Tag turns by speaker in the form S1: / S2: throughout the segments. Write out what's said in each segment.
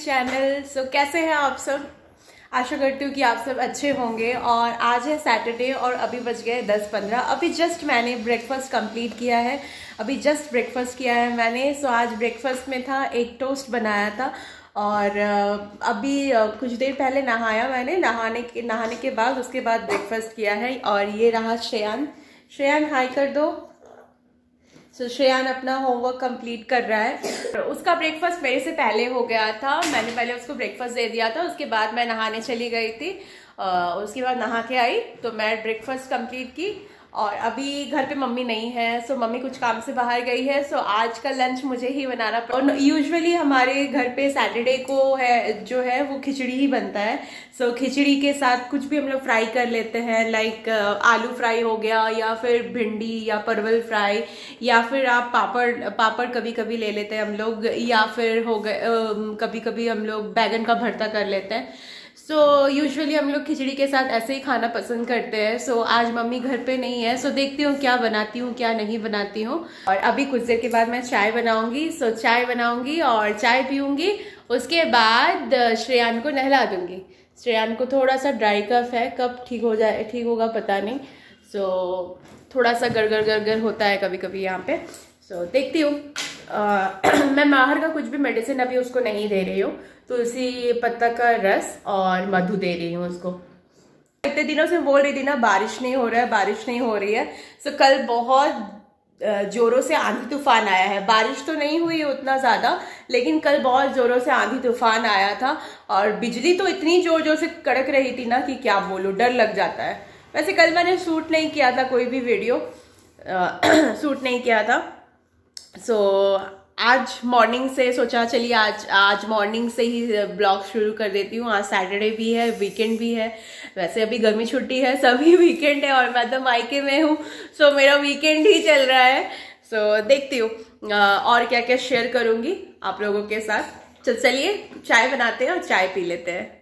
S1: Channel. सो कैसे हैं आप सब? आशा करती हूँ कि आप सब अच्छे होंगे। और आज है सैटरडे और अभी बज गए दस पंद्रह। अभी जस्ट मैंने ब्रेकफास्ट कंप्लीट किया है। अभी जस्ट ब्रेकफास्ट किया है मैंने। सो आज ब्रेकफास्ट में था, एक टोस्ट बनाया था। और अभी कुछ देर पहले नहाया मैंने। नहाने के नहाने के बाद उसके बाद ब्रेकफास्ट किया है। और ये रहा श्रेयान। श्रेयान हाई कर दो। सो so, श्रेयान अपना होमवर्क कंप्लीट कर रहा है। उसका ब्रेकफास्ट मेरे से पहले हो गया था। मैंने पहले उसको ब्रेकफास्ट दे दिया था। उसके बाद मैं नहाने चली गई थी। उसके बाद नहा के आई। तो मैं ब्रेकफास्ट कंप्लीट की। और अभी घर पे मम्मी नहीं है सो मम्मी कुछ काम से बाहर गई है सो आज का लंच मुझे ही बनाना और यूजुअली हमारे घर पे सैटरडे को है, जो है वो खिचड़ी ही बनता है सो खिचड़ी के साथ कुछ भी हम लोग फ्राई कर लेते हैं लाइक आलू फ्राई हो गया, या फिर भिंडी, या परवल फ्राई या फिर आप पापड़ पापड़ कभी कभी ले लेते हैं हम लोग, या फिर हो गए कभी कभी हम लोग बैगन का भरता कर लेते हैं। सो so, यूजुअली हम लोग खिचड़ी के साथ ऐसे ही खाना पसंद करते हैं। सो so, आज मम्मी घर पे नहीं है। सो so, देखती हूँ क्या बनाती हूँ क्या नहीं बनाती हूँ। और अभी कुछ देर के बाद मैं चाय बनाऊँगी। सो so, चाय बनाऊँगी और चाय पीऊँगी। उसके बाद श्रेयान को नहला दूँगी। श्रेयान को थोड़ा सा ड्राई कफ है। कब ठीक हो जाए ठीक होगा पता नहीं। सो so, थोड़ा सा गड़गड़ गड़गड़ होता है कभी कभी यहाँ पे। सो so, देखती हूँ। मैं बाहर का कुछ भी मेडिसिन अभी उसको नहीं दे रही हूँ। तुलसी पत्ता का रस और मधु दे रही हूँ उसको। इतने दिनों से बोल रही थी ना, बारिश नहीं हो रहा है, बारिश नहीं हो रही है। सो कल बहुत जोरों से आंधी तूफ़ान आया है। बारिश तो नहीं हुई उतना ज़्यादा, लेकिन कल बहुत ज़ोरों से आंधी तूफ़ान आया था। और बिजली तो इतनी ज़ोर ज़ोर से कड़क रही थी ना कि क्या बोलूँ, डर लग जाता है। वैसे कल मैंने शूट नहीं किया था कोई भी वीडियो शूट नहीं किया था। सो आज मॉर्निंग से सोचा, चलिए आज आज मॉर्निंग से ही ब्लॉग शुरू कर देती हूँ। आज सैटरडे भी है वीकेंड भी है। वैसे अभी गर्मी छुट्टी है, सभी वीकेंड है और मैं तो मायके में हूँ। सो मेरा वीकेंड ही चल रहा है। सो देखती हूँ। और क्या क्या शेयर करूँगी आप लोगों के साथ। चल, चलिए, चाय बनाते हैं और चाय पी लेते हैं।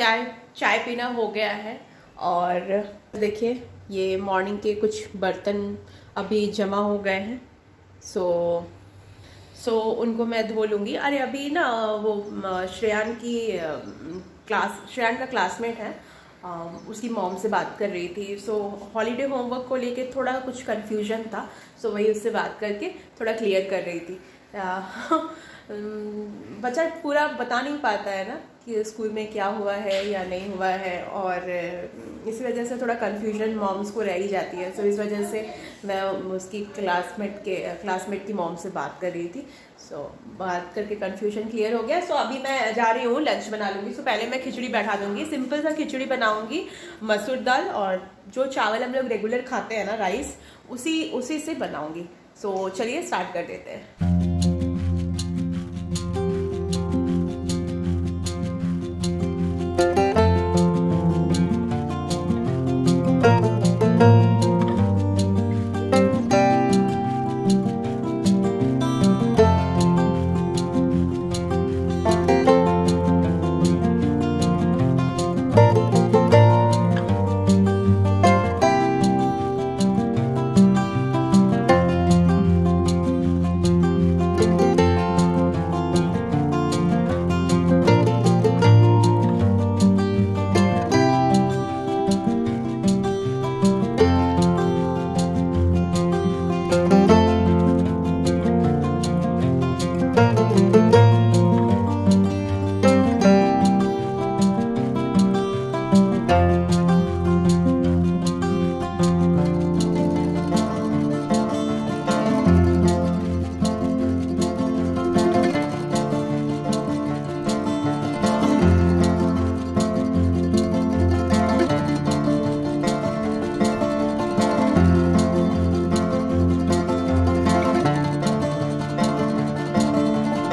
S1: चाय चाय पीना हो गया है और देखिए, ये मॉर्निंग के कुछ बर्तन अभी जमा हो गए हैं। सो सो उनको मैं धो लूँगी। अरे, अभी ना वो श्रेयान की क्लास, श्रेयान का क्लासमेट है। उसकी मॉम से बात कर रही थी। सो हॉलीडे होमवर्क को लेके थोड़ा कुछ कन्फ्यूज़न था। सो वही उससे बात करके थोड़ा क्लियर कर रही थी। बच्चा पूरा बता नहीं पाता है ना? कि स्कूल में क्या हुआ है या नहीं हुआ है और इसी वजह से थोड़ा कन्फ्यूज़न मॉम्स को रह ही जाती है। सो so, इस वजह से मैं उसकी क्लासमेट के क्लासमेट की मॉम से बात कर रही थी। सो so, बात करके कन्फ्यूज़न क्लियर हो गया। सो so, अभी मैं जा रही हूँ लंच बना लूँगी। सो so, पहले मैं खिचड़ी बैठा दूँगी। सिंपल सा खिचड़ी बनाऊँगी। मसूर दाल और जो चावल हम लोग रेगुलर खाते हैं ना राइस उसी उसी से बनाऊँगी। सो so, चलिए स्टार्ट कर देते हैं।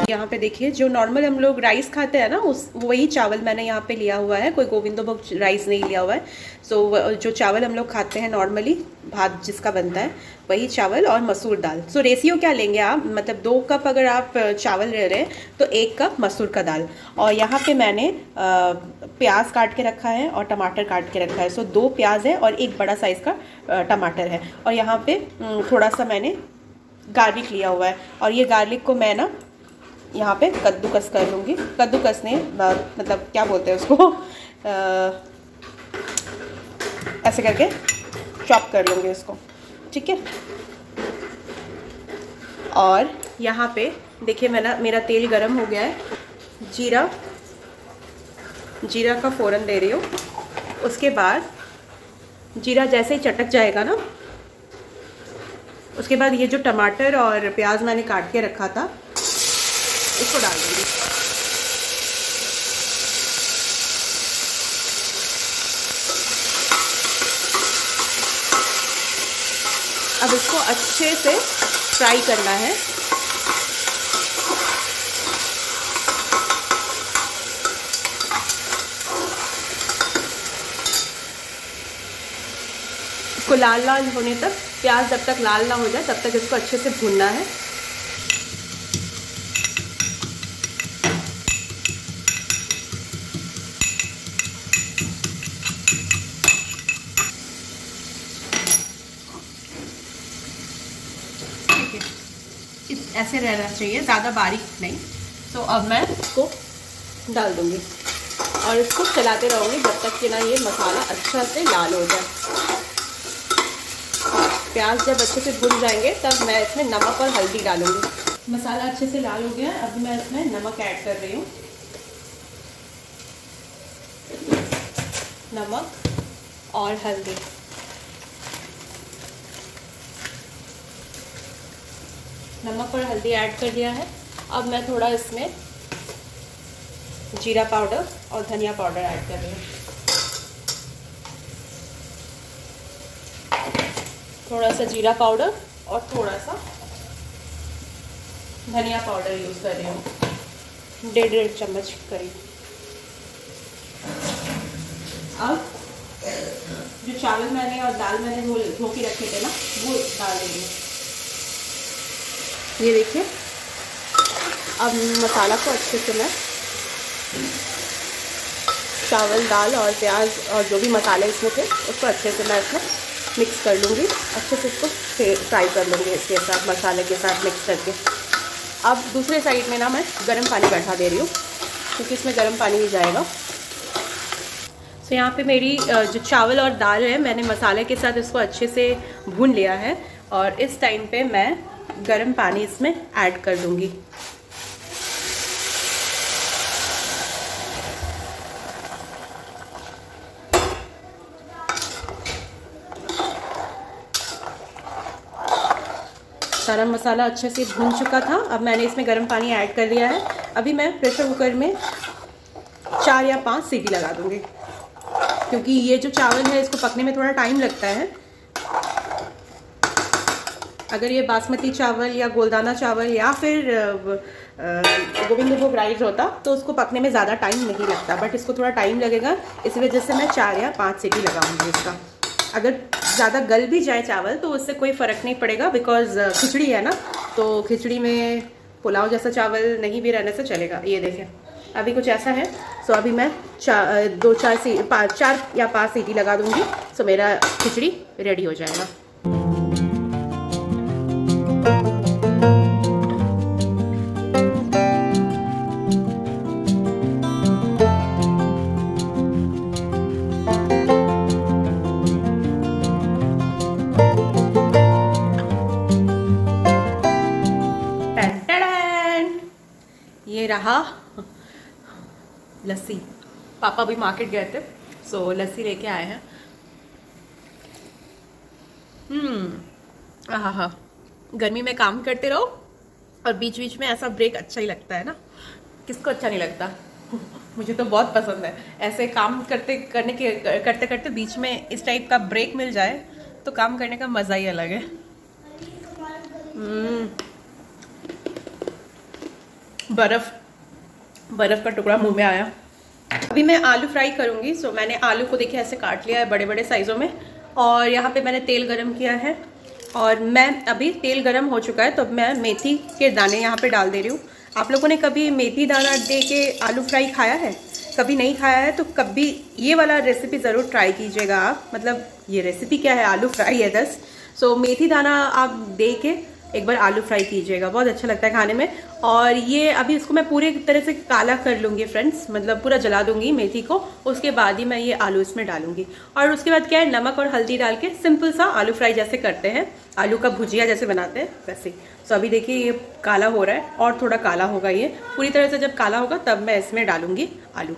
S1: यहाँ पे देखिए, जो नॉर्मल हम लोग राइस खाते हैं ना, उस, वही चावल मैंने यहाँ पे लिया हुआ है। कोई गोविंदो भोग राइस नहीं लिया हुआ है। सो जो चावल हम लोग खाते हैं नॉर्मली भात जिसका बनता है, वही चावल और मसूर दाल। सो रेसियो क्या लेंगे आप? मतलब दो कप अगर आप चावल ले रहे हैं तो एक कप मसूर का दाल। और यहाँ पे मैंने प्याज काट के रखा है और टमाटर काट के रखा है। सो दो प्याज है और एक बड़ा साइज़ का टमाटर है। और यहाँ पे थोड़ा सा मैंने गार्लिक लिया हुआ है। और ये गार्लिक को मैं ना यहाँ पे कद्दूकस कर लूँगी। कद्दूकस ने मतलब क्या बोलते हैं उसको? आ, ऐसे करके चॉप कर लूँगी उसको ठीक है? और यहाँ पे देखिए मैंने मेरा तेल गरम हो गया है। जीरा जीरा का फ़ौरन दे रही हूँ। उसके बाद जीरा जैसे ही चटक जाएगा ना उसके बाद ये जो टमाटर और प्याज मैंने काट के रखा था इसको डाल दूँगी। अब इसको अच्छे से फ्राई करना है। इसको लाल लाल होने तक, प्याज जब तक लाल ना हो जाए, तब तक इसको अच्छे से भूनना है। ऐसे रहना चाहिए, ज़्यादा बारीक नहीं। तो अब मैं इसको डाल दूँगी। और इसको चलाते रहूँगी जब तक कि ना ये मसाला अच्छा से लाल हो जाए। प्याज जब अच्छे से भुन जाएँगे, तब मैं इसमें नमक और हल्दी डालूँगी। मसाला अच्छे से लाल हो गया, अब मैं इसमें नमक ऐड कर रही हूँ। नमक और हल्दी। नमक और हल्दी ऐड कर दिया है। अब मैं थोड़ा इसमें जीरा पाउडर और धनिया पाउडर ऐड कर रही हूँ। थोड़ा सा जीरा पाउडर और थोड़ा सा धनिया पाउडर यूज़ कर रही हूँ। डेढ़ डेढ़ चम्मच करीब। अब जो चावल मैंने और दाल मैंने धो के रखे थे ना, वो डाल देंगे। ये देखिए। अब मसाला को अच्छे से मैं चावल, दाल और प्याज और जो भी मसाले इसमें थे, उसको अच्छे से मैं इसमें मिक्स कर लूँगी। अच्छे से इसको फ्राई कर लूँगी इसके साथ, मसाले के साथ मिक्स करके। अब दूसरे साइड में ना मैं गर्म पानी बैठा दे रही हूँ, क्योंकि इसमें गर्म पानी ही जाएगा। तो यहाँ पे मेरी जो चावल और दाल है, मैंने मसाले के साथ इसको अच्छे से भून लिया है। और इस टाइम पे मैं गर्म पानी इसमें ऐड कर दूँगी। सारा मसाला अच्छे से भून चुका था। अब मैंने इसमें गर्म पानी ऐड कर दिया है। अभी मैं प्रेशर कुकर में चार या पाँच सीटी लगा दूँगी। क्योंकि ये जो चावल है, इसको पकने में थोड़ा टाइम लगता है। अगर ये बासमती चावल या गोलदाना चावल या फिर गोविंद भोग राइस होता तो उसको पकने में ज़्यादा टाइम नहीं लगता। बट इसको थोड़ा टाइम लगेगा, इस वजह से मैं चार या पाँच सीटी लगाऊँगी इसका। अगर ज़्यादा गल भी जाए चावल तो उससे कोई फ़र्क नहीं पड़ेगा बिकॉज़ खिचड़ी है ना तो खिचड़ी में पुलाव जैसा चावल नहीं भी रहने से चलेगा। ये देखें, अभी कुछ ऐसा है सो अभी मैं चार दो चार सी पाँच चार या पाँच सीटी लगा दूँगी सो मेरा खिचड़ी रेडी हो जाएगा। रहा। लस्सी। पापा भी मार्केट गए थे सो लस्सी लेके आए हैं। हम्म हाँ गर्मी में काम करते रहो, और बीच बीच में ऐसा ब्रेक अच्छा ही लगता है ना। किसको अच्छा नहीं लगता? मुझे तो बहुत पसंद है। ऐसे काम करते, करने के, करते करते बीच में इस टाइप का ब्रेक मिल जाए तो काम करने का मज़ा ही अलग है। हम्म। बर्फ़ बर्फ़ का टुकड़ा मुँह में आया। अभी मैं आलू फ्राई करूँगी सो मैंने आलू को देखिए ऐसे काट लिया है बड़े बड़े साइज़ों में। और यहाँ पे मैंने तेल गरम किया है। और मैं अभी तेल गरम हो चुका है तो मैं मेथी के दाने यहाँ पे डाल दे रही हूँ। आप लोगों ने कभी मेथी दाना दे के आलू फ्राई खाया है? कभी नहीं खाया है तो कभी ये वाला रेसिपी ज़रूर ट्राई कीजिएगा आप। मतलब ये रेसिपी क्या है? आलू फ्राई है दस सो मेथी दाना आप दे के एक बार आलू फ्राई कीजिएगा, बहुत अच्छा लगता है खाने में। और ये अभी इसको मैं पूरी तरह से काला कर लूँगी फ्रेंड्स मतलब पूरा जला दूँगी मेथी को, उसके बाद ही मैं ये आलू इसमें डालूँगी। और उसके बाद क्या है, नमक और हल्दी डाल के सिंपल सा आलू फ्राई जैसे करते हैं, आलू का भुजिया जैसे बनाते हैं, वैसे तो अभी देखिए ये काला हो रहा है, और थोड़ा काला होगा ये। पूरी तरह से जब काला होगा, तब मैं इसमें डालूँगी आलू।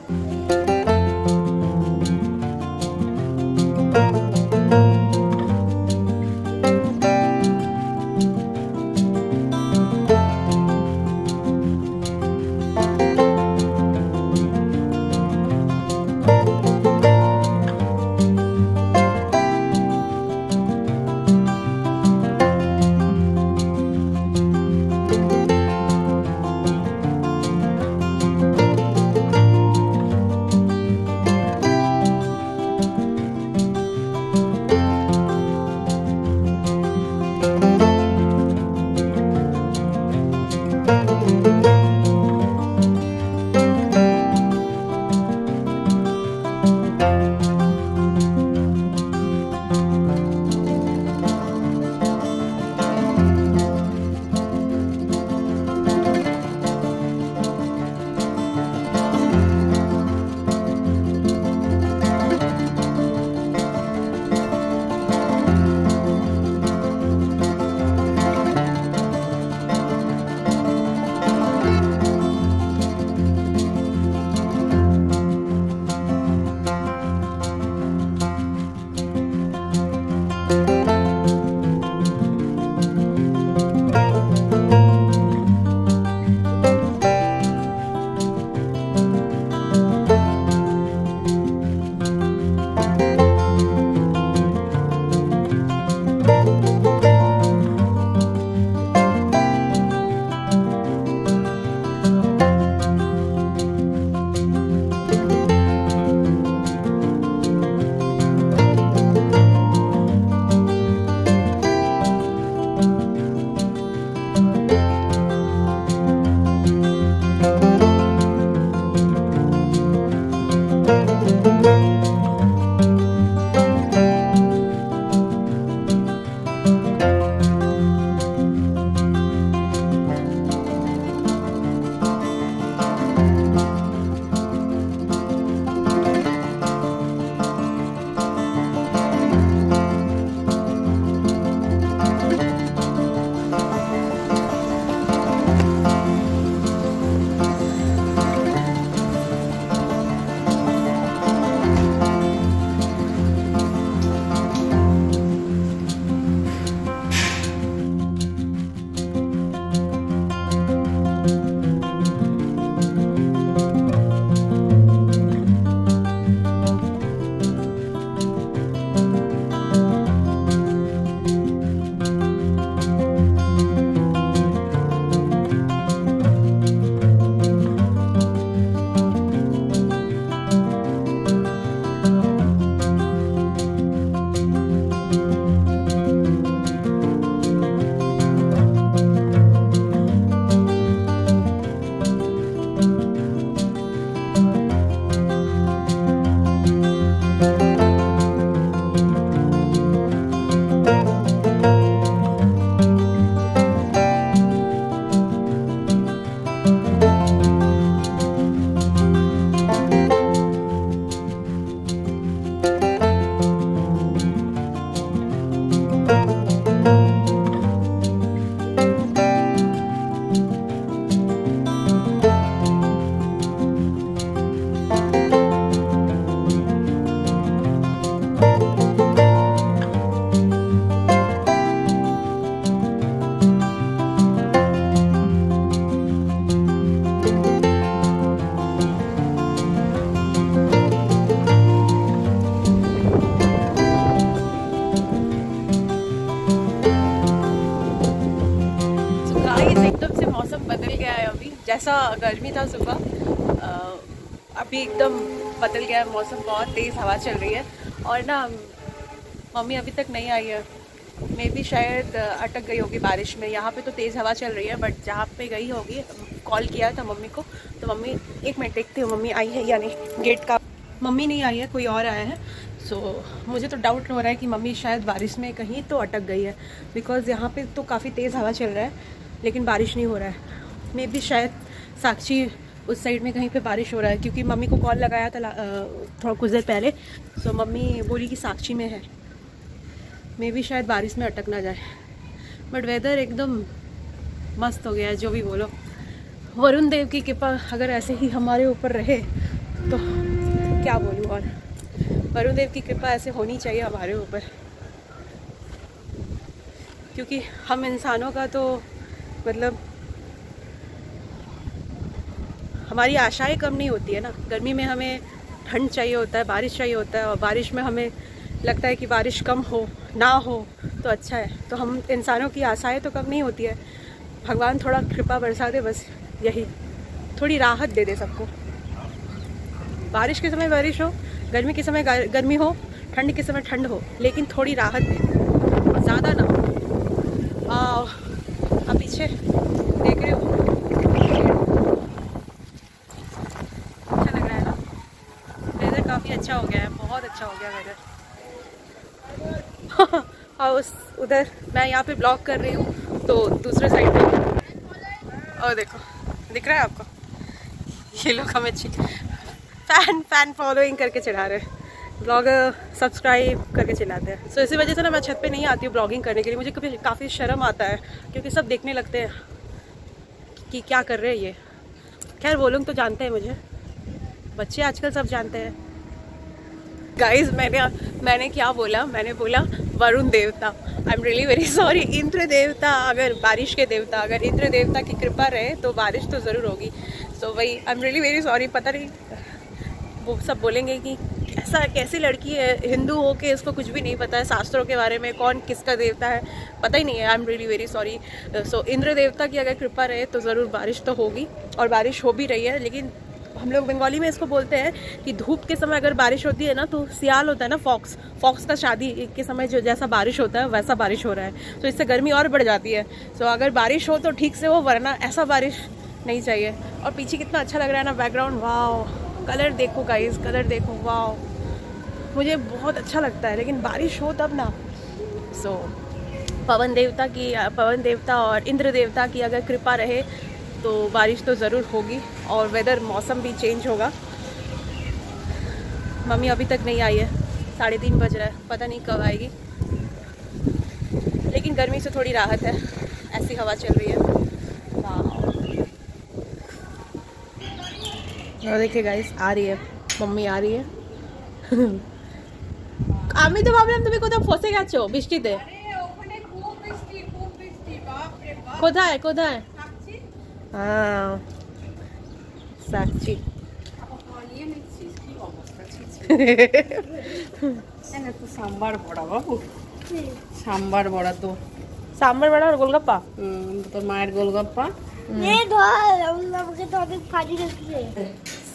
S1: जैसा गर्मी था सुबह अभी एकदम बदल गया है मौसम बहुत तेज़ हवा चल रही है। और ना मम्मी अभी तक नहीं आई है। मे भी शायद अटक गई होगी बारिश में। यहाँ पे तो तेज़ हवा चल रही है बट जहाँ पे गई होगी कॉल किया था मम्मी को। तो मम्मी एक मिनट देखती हूँ मम्मी आई है या नहीं। गेट का मम्मी नहीं आई है कोई और आया है। सो so, मुझे तो डाउट हो रहा है कि मम्मी शायद बारिश में कहीं तो अटक गई है। बिकॉज़ यहाँ पे तो काफ़ी तेज़ हवा चल रहा है लेकिन बारिश नहीं हो रहा है। मे भी शायद साक्षी उस साइड में कहीं पे बारिश हो रहा है, क्योंकि मम्मी को कॉल लगाया था थोड़ा कुछ देर पहले। सो मम्मी बोली कि साक्षी में है। मे भी शायद बारिश में अटक ना जाए। बट वेदर एकदम मस्त हो गया है, जो भी बोलो। वरुण देव की कृपा अगर ऐसे ही हमारे ऊपर रहे तो क्या बोलूँ और। वरुण देव की कृपा ऐसे होनी चाहिए हमारे ऊपर। क्योंकि हम इंसानों का तो मतलब हमारी आशाएँ कम नहीं होती है ना। गर्मी में हमें ठंड चाहिए होता है, बारिश चाहिए होता है, और बारिश में हमें लगता है कि बारिश कम हो, ना हो तो अच्छा है। तो हम इंसानों की आशाएँ तो कम नहीं होती है। भगवान थोड़ा कृपा बरसा दे, बस यही। थोड़ी राहत दे दे सबको। बारिश के समय बारिश हो, गर्मी के समय गर्मी हो, ठंड के समय ठंड हो, लेकिन थोड़ी राहत दे। ज़्यादा ना हो। आप पीछे देख रहे हो अच्छा लग रहा है ना वेदर काफ़ी अच्छा हो गया है बहुत अच्छा हो गया वेदर और उस उधर मैं यहाँ पे ब्लॉक कर रही हूँ तो दूसरे साइड पे। और देखो दिख रहा है आपको? ये लोग हमें फ़ैन फ़ैन फॉलोइंग करके चढ़ा रहे हैं। ब्लॉगर सब्सक्राइब करके चलाते हैं। सो so, इसी वजह से ना मैं छत पे नहीं आती हूँ ब्लॉगिंग करने के लिए। मुझे कभी काफ़ी शर्म आता है क्योंकि सब देखने लगते हैं कि क्या कर रहे हैं ये। खैर वो लोग तो जानते हैं मुझे। बच्चे आजकल सब जानते हैं। गाइज़ मैंने मैंने क्या बोला? मैंने बोला वरुण देवता. I am really very sorry Indra देवता अगर बारिश के देवता अगर इंद्र देवता की कृपा रहे तो बारिश तो ज़रूर होगी। सो so, वही I am really very sorry पता नहीं वो सब बोलेंगे कि ऐसा कैसी लड़की है हिंदू हो के इसको कुछ भी नहीं पता है शास्त्रों के बारे में कौन किसका देवता है पता ही नहीं है। I am really very sorry so Indra देवता की अगर कृपा रहे तो ज़रूर बारिश तो होगी और बारिश हो भी रही है लेकिन हम लोग बंगाली में इसको बोलते हैं कि धूप के समय अगर बारिश होती है ना तो सियाल होता है ना फॉक्स। फॉक्स का शादी के समय जो जैसा बारिश होता है वैसा बारिश हो रहा है। तो इससे गर्मी और बढ़ जाती है। तो अगर बारिश हो तो ठीक से हो वरना ऐसा बारिश नहीं चाहिए। और पीछे कितना अच्छा लग रहा है ना बैकग्राउंड वाह कलर देखो गाइस कलर देखो वाह मुझे बहुत अच्छा लगता है लेकिन बारिश हो तब ना। सो so, पवन देवता की पवन देवता और इंद्र देवता की अगर कृपा रहे तो बारिश तो ज़रूर होगी और वेदर मौसम भी चेंज होगा मम्मी अभी तक नहीं आई है साढ़े तीन बज रहा है पता नहीं कब आएगी लेकिन गर्मी से थोड़ी राहत है ऐसी हवा चल रही है और देखिए गाइस आ रही है मम्मी आ रही है আমি তো ভাবলাম তুমি কোথাও ফসে গেছো বৃষ্টিতে কোথায় কোথায় হ্যাঁ সাক্ষী
S2: সাম্বার বড়া বাবু সাম্বার বড়া তো
S1: সাম্বার বড়া আর গোলগাপ্পা
S2: তোর মায়ের গোলগাপ্পা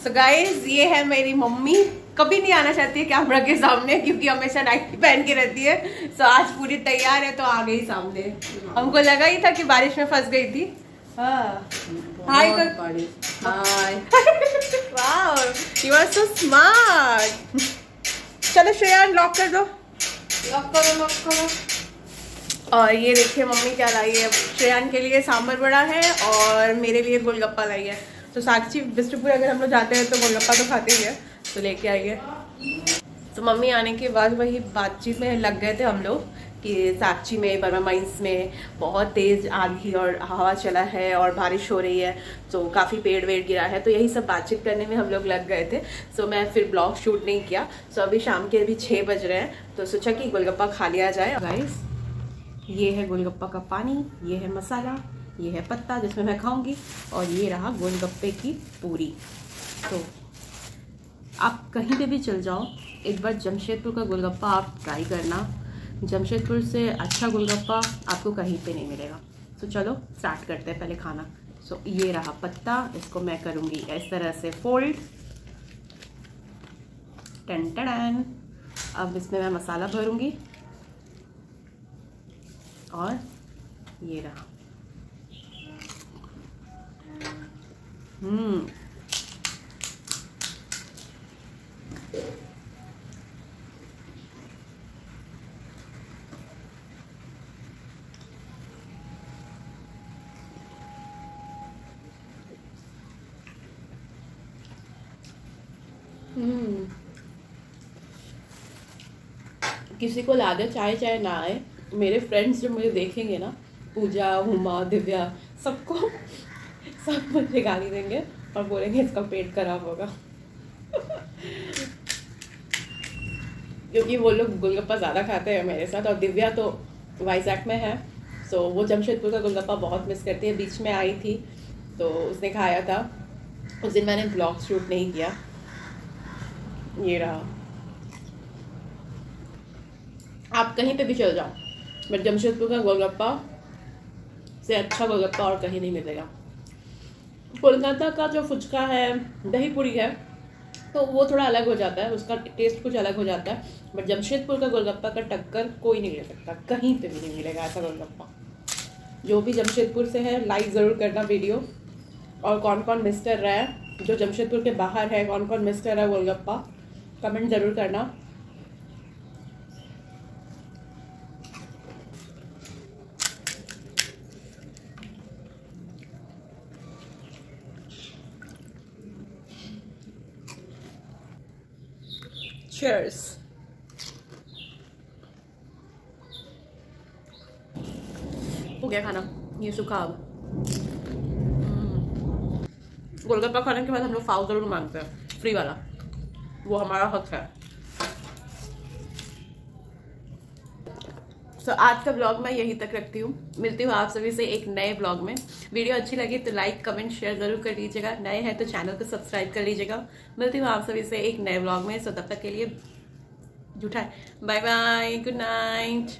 S1: सो गाइस ये है मेरी मम्मी कभी नहीं आना चाहती है कैमरा के सामने क्योंकि हमेशा नाइटी पहन के रहती है सो so, आज पूरी तैयार है तो आ गई सामने हमको लगा ही था कि बारिश में फंस गई थी Hi hi you are so smart चलो श्रेयान लॉक कर दो।
S2: लॉक करो लॉक करो।
S1: और ये देखिए मम्मी क्या लाई है? श्रेयान के लिए सांबर बड़ा है और मेरे लिए गोलगप्पा लाई है। तो साक्षी बिस्टुपुर अगर हम लोग जाते हैं तो गोलगप्पा तो खाते ही है। तो लेके आइए। तो मम्मी आने के बाद वही बातचीत में लग गए थे हम लोग। कि साक्षी में, बर्मा माइंस में बहुत तेज़ आंधी और हवा चला है और बारिश हो रही है तो काफ़ी पेड़ वेड़ गिरा है तो यही सब बातचीत करने में हम लोग लग गए थे। सो मैं फिर ब्लॉग शूट नहीं किया। सो अभी शाम के अभी छः बज रहे हैं तो सोचा कि गोलगप्पा खा लिया जाए। गाइस ये है गोलगप्पा का पानी, ये है मसाला, ये है पत्ता जिसमें मैं खाऊँगी, और ये रहा गोलगप्पे की पूरी। तो आप कहीं पे भी चल जाओ, एक बार जमशेदपुर का गोलगप्पा आप ट्राई करना। जमशेदपुर से अच्छा गोलगप्पा आपको कहीं पे नहीं मिलेगा। तो चलो स्टार्ट करते हैं पहले खाना। सो so, ये रहा पत्ता इसको मैं करूँगी इस तरह से फोल्ड टन टन अब इसमें मैं मसाला भरूँगी। और ये रहा। हम्म हम्म। किसी को ला दे, चाहे चाहे ना आए, मेरे फ्रेंड्स जो मुझे देखेंगे ना, पूजा, हुमा, दिव्या, सबको सब मुझे गाली देंगे और बोलेंगे इसका पेट खराब होगा। क्योंकि वो लोग गोलगप्पा ज़्यादा खाते हैं मेरे साथ और दिव्या तो वाइजैक में है सो वो जमशेदपुर का गोलगप्पा बहुत मिस करती है। बीच में आई थी तो उसने खाया था। उस दिन मैंने ब्लॉग शूट नहीं किया। ये रहा। आप कहीं पे भी चल जाओ, बट जमशेदपुर का गोलगप्पा से अच्छा गोलगप्पा और कहीं नहीं मिलेगा। कोलकाता का जो फुचका है दही पूरी है तो वो थोड़ा अलग हो जाता है, उसका टेस्ट कुछ अलग हो जाता है, बट जमशेदपुर का गोलगप्पा का टक्कर कोई नहीं ले सकता, कहीं पे भी नहीं मिलेगा ऐसा गोलगप्पा। जो भी जमशेदपुर से है लाइक ज़रूर करना वीडियो और कौन कौन मिस कर रहा है, जो जमशेदपुर के बाहर है, कौन कौन मिस कर रहा है गोलगप्पा कमेंट ज़रूर करना। Cheers. हो गया खाना। ये सूखा अब। हम्म। गोलगप्पा खाने के बाद हम लोग फाउजर मांगते हैं। फ्री वाला। वो हमारा हक है। तो so, आज का ब्लॉग मैं यहीं तक रखती हूँ। मिलती हूँ आप सभी से एक नए ब्लॉग में। वीडियो अच्छी लगी तो लाइक कमेंट शेयर ज़रूर कर लीजिएगा नए हैं तो चैनल को सब्सक्राइब कर लीजिएगा। मिलती हूँ आप सभी से एक नए ब्लॉग में। सो so, तब तक के लिए जुटा बाय बाय गुड नाइट